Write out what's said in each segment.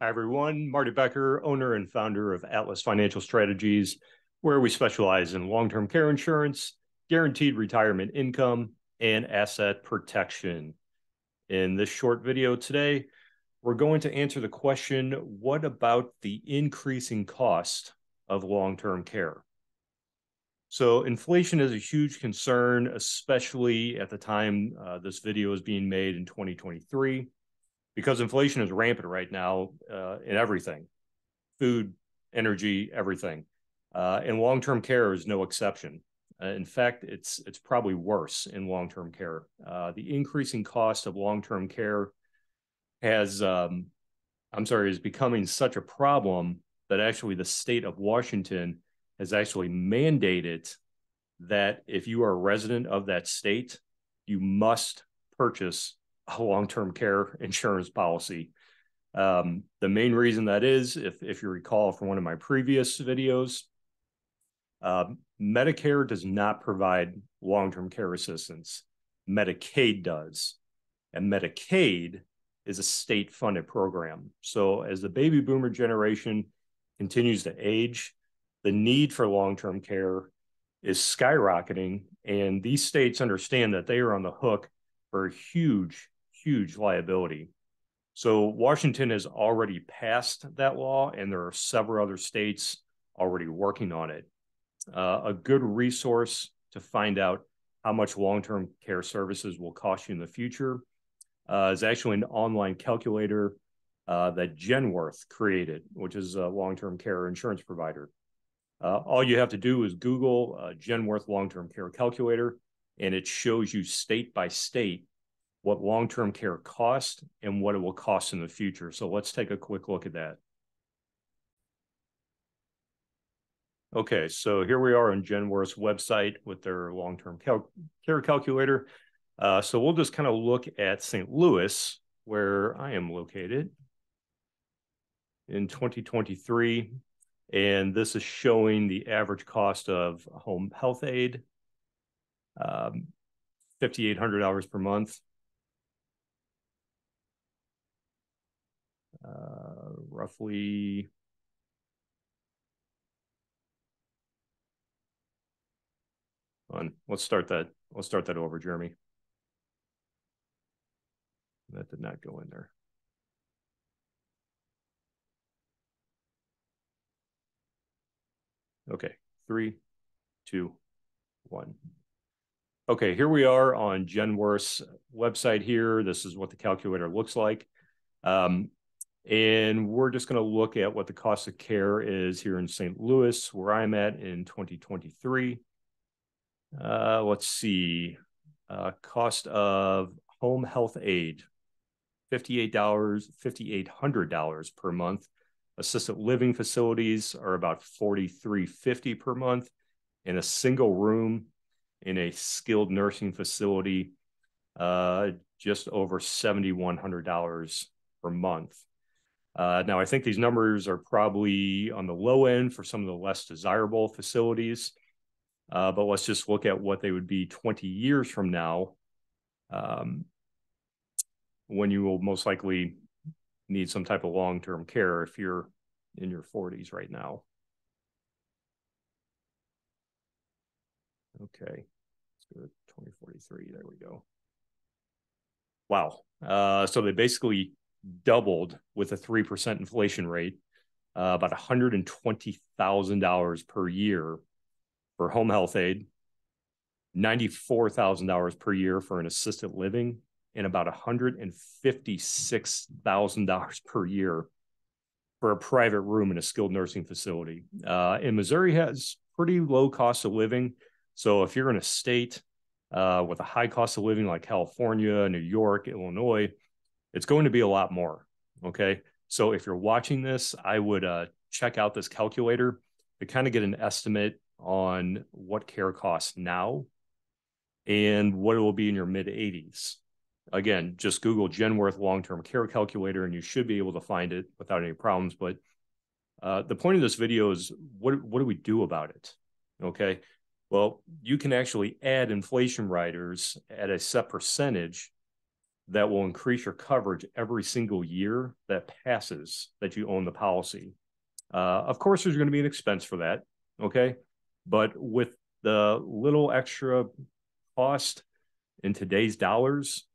Hi, everyone. Marty Becker, owner and founder of Atlas Financial Strategies, where we specialize in long term care insurance, guaranteed retirement income, and asset protection. In this short video today, we're going to answer the question what about the increasing cost of long term care? So, inflation is a huge concern, especially at the time uh, this video is being made in 2023 because inflation is rampant right now uh, in everything food, energy, everything. Uh, and long term care is no exception. Uh, in fact, it's, it's probably worse in long term care. Uh, the increasing cost of long term care has, um, I'm sorry, is becoming such a problem that actually the state of Washington has actually mandated that if you are a resident of that state, you must purchase a long-term care insurance policy. Um, the main reason that is, if, if you recall from one of my previous videos, uh, Medicare does not provide long-term care assistance. Medicaid does. And Medicaid is a state-funded program. So as the baby boomer generation continues to age, the need for long-term care is skyrocketing. And these states understand that they are on the hook for a huge huge liability. So Washington has already passed that law, and there are several other states already working on it. Uh, a good resource to find out how much long-term care services will cost you in the future uh, is actually an online calculator uh, that Genworth created, which is a long-term care insurance provider. Uh, all you have to do is Google uh, Genworth long-term care calculator, and it shows you state by state what long-term care costs and what it will cost in the future. So let's take a quick look at that. Okay, so here we are on Genworth's website with their long-term cal care calculator. Uh, so we'll just kind of look at St. Louis, where I am located in 2023. And this is showing the average cost of home health aid, um, $5,800 per month. Roughly on let's start that let's start that over jeremy. That did not go in there. Okay three two one. Okay here we are on genworth's website here. This is what the calculator looks like. Um, and we're just going to look at what the cost of care is here in St. Louis, where I'm at in 2023. Uh, let's see. Uh, cost of home health aid, $58, $5,800 per month. Assisted living facilities are about $43.50 per month. In a single room in a skilled nursing facility, uh, just over $7,100 per month. Uh, now, I think these numbers are probably on the low end for some of the less desirable facilities, uh, but let's just look at what they would be 20 years from now um, when you will most likely need some type of long-term care if you're in your 40s right now. Okay, let's go to 2043. There we go. Wow. Uh, so they basically doubled with a 3% inflation rate, uh, about $120,000 per year for home health aid, $94,000 per year for an assisted living, and about $156,000 per year for a private room in a skilled nursing facility. Uh, and Missouri has pretty low cost of living. So if you're in a state uh, with a high cost of living like California, New York, Illinois, it's going to be a lot more. Okay. So if you're watching this, I would uh, check out this calculator to kind of get an estimate on what care costs now and what it will be in your mid 80s. Again, just Google Genworth long term care calculator and you should be able to find it without any problems. But uh, the point of this video is what, what do we do about it? Okay. Well, you can actually add inflation riders at a set percentage that will increase your coverage every single year that passes that you own the policy. Uh, of course, there's going to be an expense for that. Okay. But with the little extra cost in today's dollars,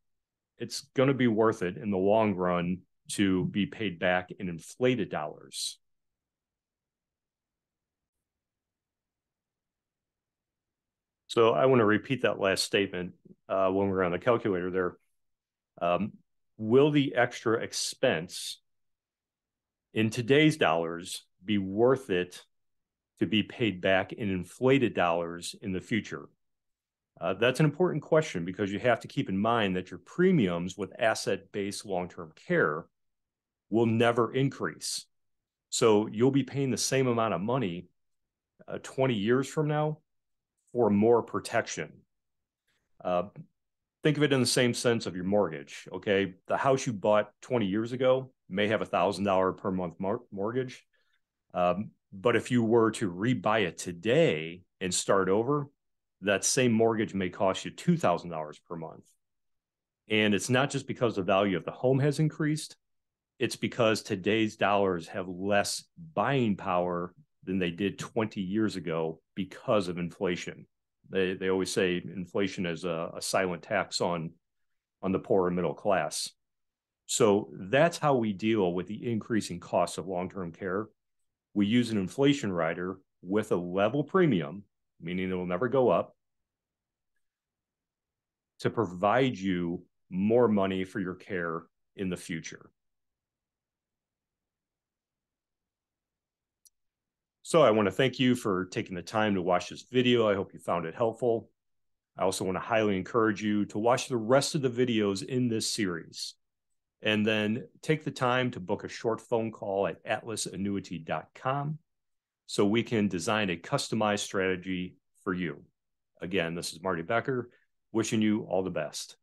it's going to be worth it in the long run to be paid back in inflated dollars. So I want to repeat that last statement uh, when we were on the calculator there. Um, will the extra expense in today's dollars be worth it to be paid back in inflated dollars in the future? Uh, that's an important question because you have to keep in mind that your premiums with asset based long term care will never increase. So you'll be paying the same amount of money uh, 20 years from now for more protection. Uh, think of it in the same sense of your mortgage. Okay. The house you bought 20 years ago may have a thousand dollar per month mor- mortgage. Um, but if you were to rebuy it today and start over, that same mortgage may cost you $2,000 per month. And it's not just because the value of the home has increased, it's because today's dollars have less buying power than they did 20 years ago because of inflation. They, they always say inflation is a, a silent tax on, on the poor and middle class. So that's how we deal with the increasing costs of long term care. We use an inflation rider with a level premium, meaning it will never go up, to provide you more money for your care in the future. So I want to thank you for taking the time to watch this video. I hope you found it helpful. I also want to highly encourage you to watch the rest of the videos in this series and then take the time to book a short phone call at atlasannuity.com so we can design a customized strategy for you. Again, this is Marty Becker, wishing you all the best.